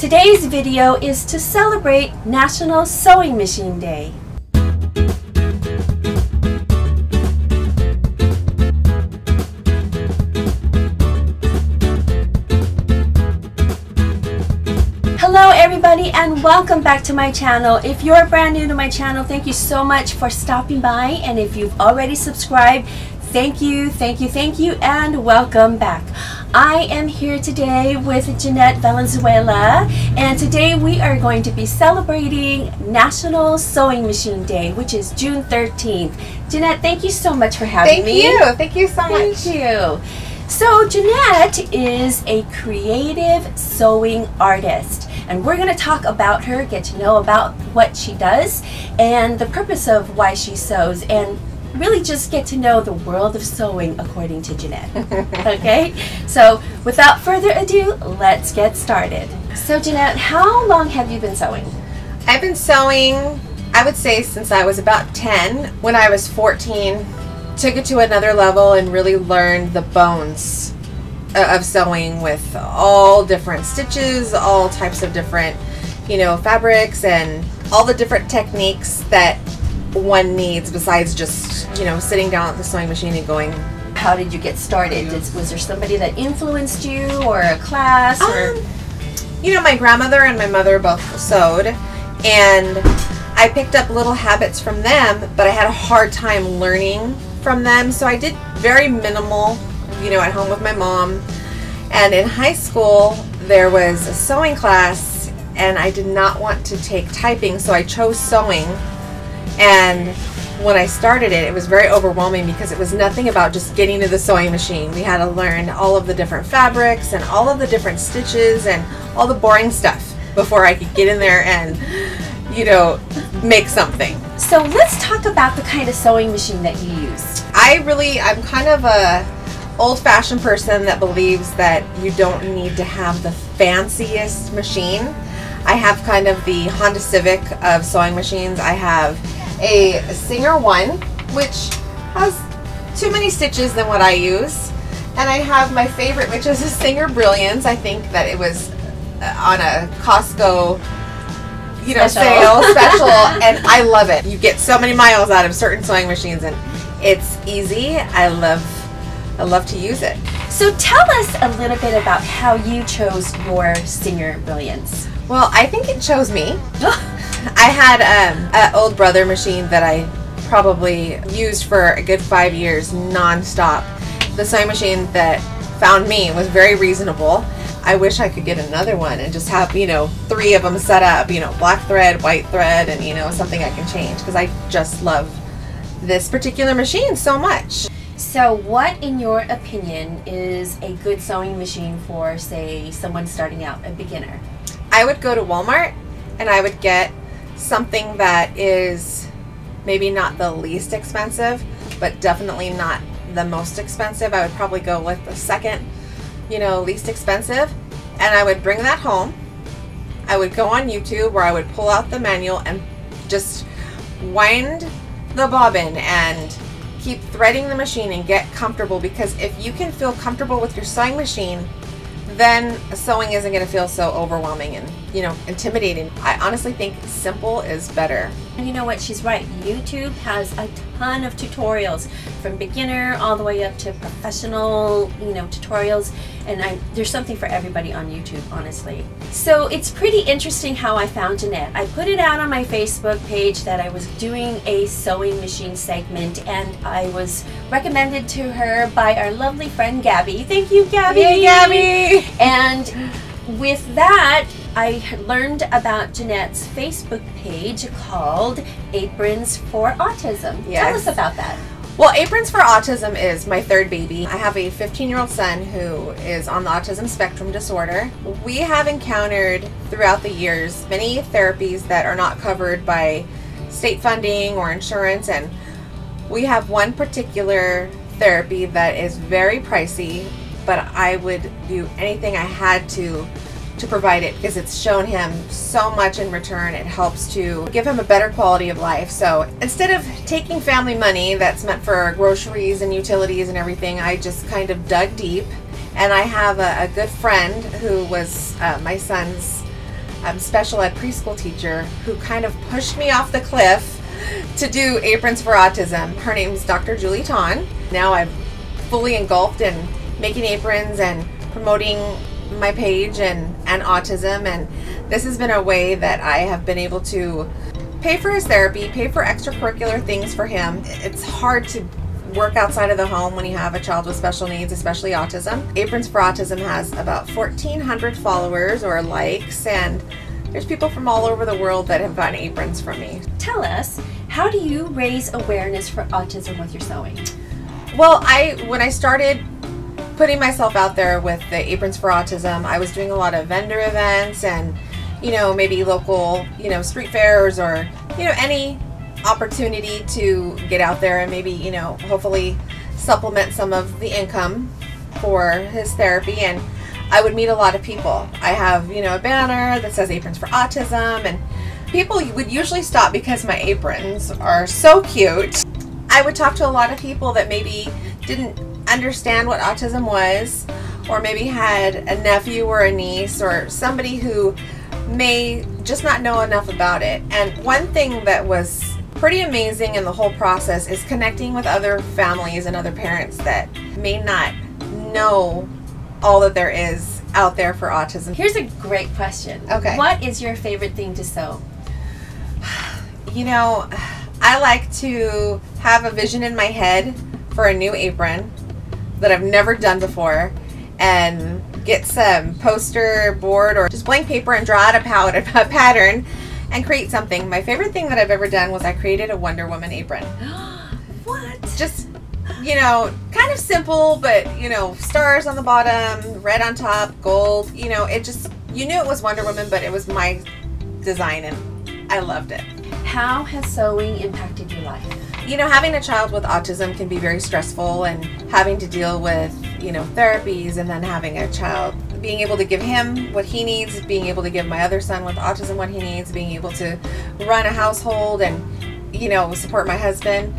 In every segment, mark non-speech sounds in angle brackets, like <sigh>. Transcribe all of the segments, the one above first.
Today's video is to celebrate National Sewing Machine Day. Hello everybody and welcome back to my channel. If you're brand new to my channel, thank you so much for stopping by and if you've already subscribed, thank you, thank you, thank you and welcome back. I am here today with Jeanette Valenzuela and today we are going to be celebrating National Sewing Machine Day which is June 13th. Jeanette, thank you so much for having Thank me. you. Thank you so Thank much. you. So, Jeanette is a creative sewing artist, and we're going to talk about her, get to know about what she does, and the purpose of why she sews, and really just get to know the world of sewing according to Jeanette. <laughs> okay? So, without further ado, let's get started. So, Jeanette, how long have you been sewing? I've been sewing, I would say, since I was about 10. When I was 14, took it to another level and really learned the bones uh, of sewing with all different stitches, all types of different, you know, fabrics and all the different techniques that one needs besides just, you know, sitting down at the sewing machine and going, How did you get started? Did, was there somebody that influenced you, or a class, or Um, you know, my grandmother and my mother both sewed, and I picked up little habits from them, but I had a hard time learning from them. So I did very minimal, you know, at home with my mom. And in high school, there was a sewing class, and I did not want to take typing, so I chose sewing. And when I started it, it was very overwhelming because it was nothing about just getting to the sewing machine. We had to learn all of the different fabrics and all of the different stitches and all the boring stuff before I could get in there and, you know, make something. So let's talk about the kind of sewing machine that you use. I really, I'm kind of a old-fashioned person that believes that you don't need to have the fanciest machine. I have kind of the Honda Civic of sewing machines. I have a Singer One, which has too many stitches than what I use. And I have my favorite, which is a Singer Brilliance. I think that it was uh, on a Costco, you know, Special. sale <laughs> special, and I love it. You get so many miles out of certain sewing machines, and it's easy. I love, I love to use it. So tell us a little bit about how you chose your Singer Brilliance. Well, I think it chose me. <laughs> I had um, an old brother machine that I probably used for a good five years nonstop. The sewing machine that found me was very reasonable. I wish I could get another one and just have, you know, three of them set up, you know, black thread, white thread, and, you know, something I can change because I just love this particular machine so much. So, what, in your opinion, is a good sewing machine for, say, someone starting out, a beginner? I would go to Walmart and I would get something that is maybe not the least expensive, but definitely not the most expensive. I would probably go with the second, you know, least expensive. And I would bring that home. I would go on YouTube where I would pull out the manual and just wind the bobbin and keep threading the machine and get comfortable because if you can feel comfortable with your sewing machine, then sewing isn't going to feel so overwhelming and you know intimidating. I honestly think simple is better. And you know what? She's right. YouTube has a ton of tutorials from beginner all the way up to professional, you know, tutorials. And I, there's something for everybody on YouTube, honestly. So it's pretty interesting how I found Jeanette. I put it out on my Facebook page that I was doing a sewing machine segment, and I was recommended to her by our lovely friend Gaby. Thank you, Gaby. Yay, Gaby! And with that, I learned about Jeanette's Facebook page called Aprons for Autism. Tell us about that. Well, Aprons for Autism is my third baby. I have a 15 year old son who is on the autism spectrum disorder. We have encountered throughout the years many therapies that are not covered by state funding or insurance, and we have one particular therapy that is very pricey, but I would do anything I had to to provide it because it's shown him so much in return. It helps to give him a better quality of life. So instead of taking family money that's meant for groceries and utilities and everything, I just kind of dug deep. And I have a, a good friend who was uh, my son's um, special ed preschool teacher who kind of pushed me off the cliff to do Aprons for Autism. Her name's Dr. Julie Ton. Now I'm fully engulfed in making aprons and promoting my page and, and autism and this has been a way that I have been able to pay for his therapy, pay for extracurricular things for him. It's hard to work outside of the home when you have a child with special needs, especially autism. Aprons for Autism has about 1,400 followers or likes, and there's people from all over the world that have gotten aprons from me. Tell us, how do you raise awareness for autism with your sewing? Well, I when I started putting myself out there with the Aprons for Autism, I was doing a lot of vendor events and you know, maybe local, you know, street fairs or, you know, any opportunity to get out there and maybe, you know, hopefully supplement some of the income for his therapy and I would meet a lot of people. I have, you know, a banner that says Aprons for Autism and people would usually stop because my aprons are so cute. I would talk to a lot of people that maybe didn't understand what autism was or maybe had a nephew or a niece or somebody who may just not know enough about it. And one thing that was pretty amazing in the whole process is connecting with other families and other parents that may not know all that there is out there for autism. Here's a great question. Okay. What is your favorite thing to sew? You know, I like to have a vision in my head for a new apron that I've never done before and get some poster board or just blank paper and draw out a, <laughs> a pattern and create something. My favorite thing that I've ever done was I created a Wonder Woman apron. <gasps> <gasps> what? Just, you know, kind of simple, but, you know, stars on the bottom, red on top, gold. You know, it just, you knew it was Wonder Woman, but it was my design and I loved it. How has sewing impacted your life? You know, having a child with autism can be very stressful and having to deal with, you know, therapies and then having a child, being able to give him what he needs, being able to give my other son with autism what he needs, being able to run a household and, you know, support my husband.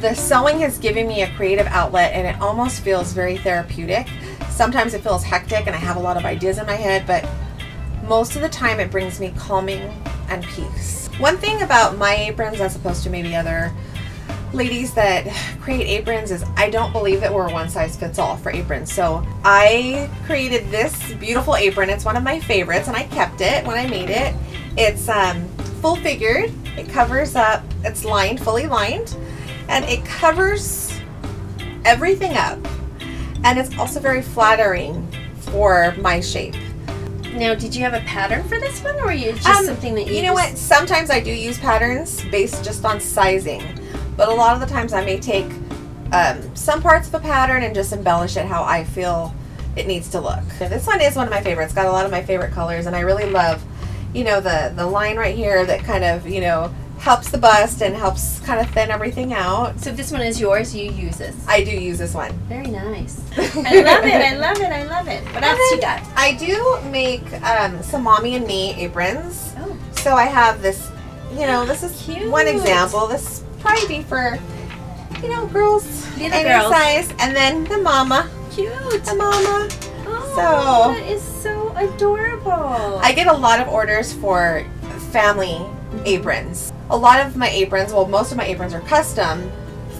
The sewing has given me a creative outlet and it almost feels very therapeutic. Sometimes it feels hectic and I have a lot of ideas in my head, but most of the time it brings me calming and peace. One thing about my aprons as opposed to maybe other ladies that create aprons is I don't believe that we're one size fits all for aprons. So I created this beautiful apron. It's one of my favorites and I kept it when I made it. It's um, full figured. It covers up, it's lined, fully lined, and it covers everything up. And it's also very flattering for my shape. Now, did you have a pattern for this one, or you just Um, something that you? You know just- what? Sometimes I do use patterns based just on sizing, but a lot of the times I may take um, some parts of a pattern and just embellish it how I feel it needs to look. This one is one of my favorites. Got a lot of my favorite colors, and I really love, you know, the the line right here that kind of you know helps the bust and helps kind of thin everything out. So if this one is yours, you use this. I do use this one. Very nice. <laughs> I love it. I love it. I love it. What else you got? I do make um, some mommy and me aprons. Oh, So I have this, you know, this is Cute. one example. This probably be for, you know, girls Little any girls. size, and then the mama, cute. the mama. Oh, So- that is so adorable. I get a lot of orders for family aprons. A lot of my aprons, well, most of my aprons are custom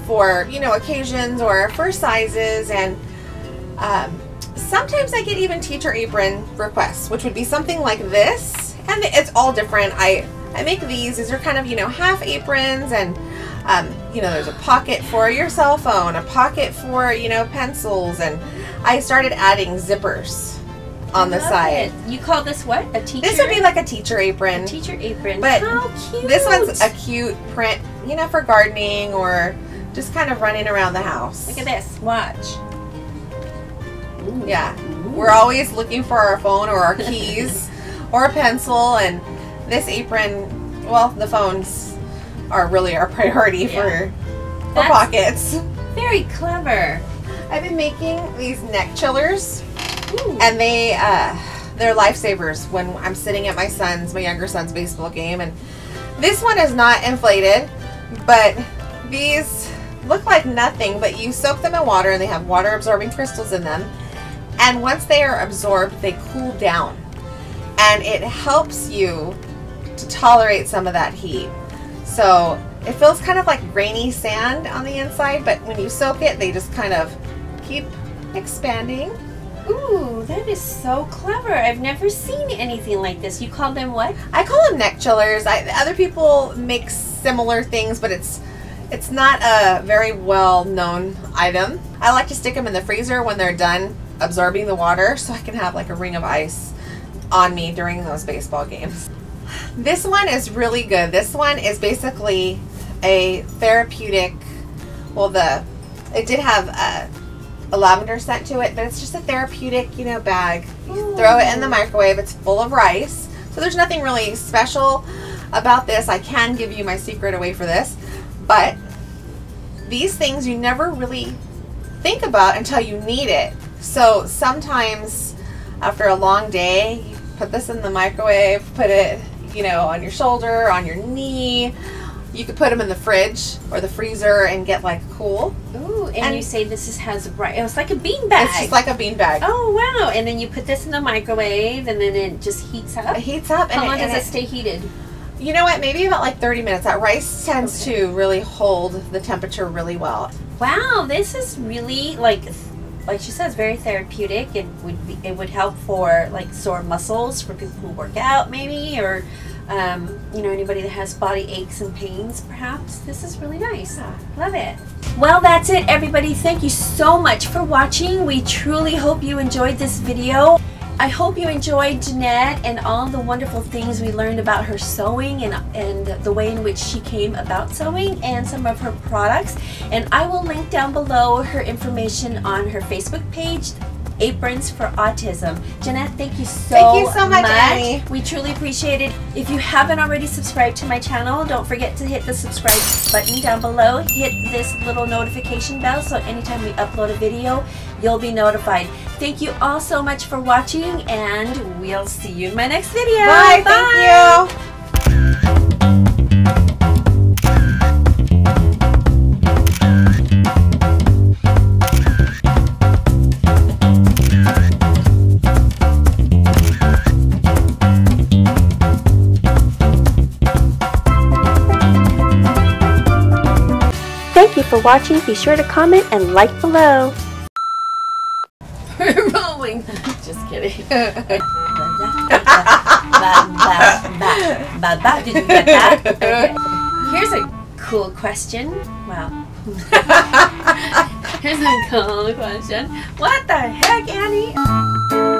for you know occasions or for sizes, and um, sometimes I get even teacher apron requests, which would be something like this, and it's all different. I I make these. These are kind of you know half aprons and. Um, you know, there's a pocket for your cell phone, a pocket for, you know, pencils, and I started adding zippers on the side. it. You call this what? A teacher? This would be like a teacher apron. teacher apron. But How cute. This one's a cute print, you know, for gardening or just kind of running around the house. Look at this. Watch. Ooh. Yeah. Ooh. We're always looking for our phone or our keys <laughs> or a pencil, and this apron, well, the phones are really our priority for, for That's- pockets. very clever. I've been making these neck chillers, Ooh. and they, uh, they're lifesavers when I'm sitting at my son's, my younger son's baseball game, and this one is not inflated, but these look like nothing, but you soak them in water and they have water absorbing crystals in them. And once they are absorbed, they cool down. and it helps you to tolerate some of that heat. So it feels kind of like rainy sand on the inside, but when you soak it, they just kind of keep expanding. Ooh, that is so clever. I've never seen anything like this. You call them what? I call them neck chillers. I, other people make similar things, but it's it's not a very well known item. I like to stick them in the freezer when they're done absorbing the water so I can have like a ring of ice on me during those baseball games. This one is really good. This one is basically a therapeutic, well the, it did have a, a lavender scent to it, but it's just a therapeutic, you know, bag. You throw it in the microwave. It's full of rice. So there's nothing really special about this. I can give you my secret away for this. But these things you never really think about until you need it. So sometimes after a long day, you put this in the microwave, put it, you know, on your shoulder, on your knee. You could put them in the fridge or the freezer and get like cool. Ooh, and, And- you say this is, has a bright. Oh, it was like a bean bag. It's just like a bean bag. Oh wow! And then you put this in the microwave, and then it just heats up. It heats up How and, long it, does it it- stay heated? You know what? Maybe about like 30 minutes. That rice tends Okay. to really hold the temperature really well. Wow, this is really like, like she says, very therapeutic. It would be, it would help for like sore muscles for people who work out, maybe, or um, you know anybody that has body aches and pains. Perhaps this is really nice. Yeah. Love it. Well, that's it, everybody. Thank you so much for watching. We truly hope you enjoyed this video. I hope you enjoyed Jeanette and all the wonderful things we learned about her sewing and, and the way in which she came about sewing and some of her products. And I will link down below her information on her Facebook page, Aprons for Autism. Jeanette, thank you so much. Thank you so much, Annie. We truly appreciate it. If you haven't already subscribed to my channel, don't forget to hit the subscribe button down below. Hit this little notification bell so anytime we upload a video, you'll be notified. Thank you all so much for watching and we'll see you in my next video. Bye. Thank you. For watching. Be sure to comment and like below. <laughs> We're rolling. <laughs> Just kidding. Did you get that? Okay. Here's a cool question. Wow. <laughs> Here's a cool question. What the heck, Annie?